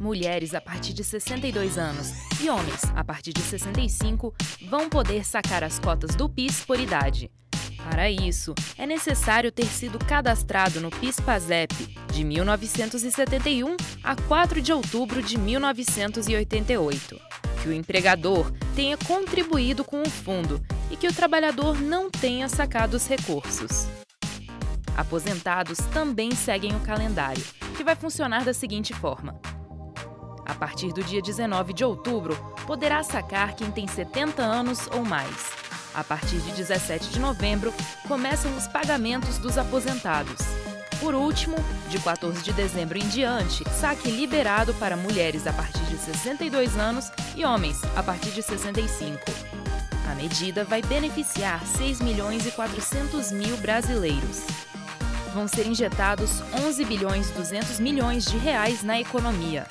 mulheres a partir de 62 anos e homens a partir de 65 vão poder sacar as cotas do PIS por idade. Para isso, é necessário ter sido cadastrado no PIS-PASEP de 1971 a 4 de outubro de 1988, que o empregador tenha contribuído com o fundo e que o trabalhador não tenha sacado os recursos. Aposentados também seguem o calendário, que vai funcionar da seguinte forma: a partir do dia 19 de outubro, poderá sacar quem tem 70 anos ou mais. A partir de 17 de novembro, começam os pagamentos dos aposentados. Por último, de 14 de dezembro em diante, saque liberado para mulheres a partir de 62 anos e homens a partir de 65. A medida vai beneficiar 6 milhões e 400 mil brasileiros. Vão ser injetados 11 bilhões e 200 milhões de reais na economia.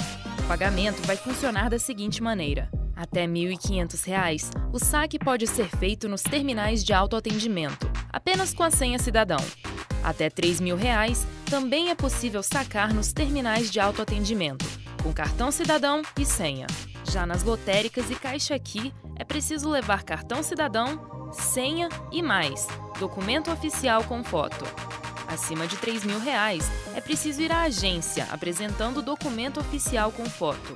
Pagamento vai funcionar da seguinte maneira: até R$ 1.500, o saque pode ser feito nos terminais de autoatendimento, apenas com a senha cidadão. Até R$ 3.000 também é possível sacar nos terminais de autoatendimento, com cartão cidadão e senha. Já nas lotéricas e caixa aqui, é preciso levar cartão cidadão, senha e mais, documento oficial com foto. Acima de 3 mil reais, é preciso ir à agência apresentando o documento oficial com foto.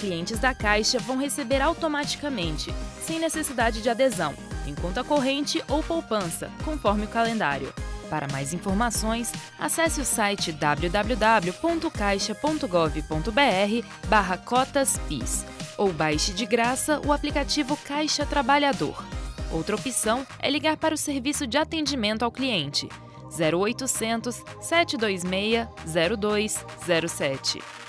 Clientes da Caixa vão receber automaticamente, sem necessidade de adesão, em conta corrente ou poupança, conforme o calendário. Para mais informações, acesse o site www.caixa.gov.br barra cotas PIS ou baixe de graça o aplicativo Caixa Trabalhador. Outra opção é ligar para o serviço de atendimento ao cliente 0800 726 0207.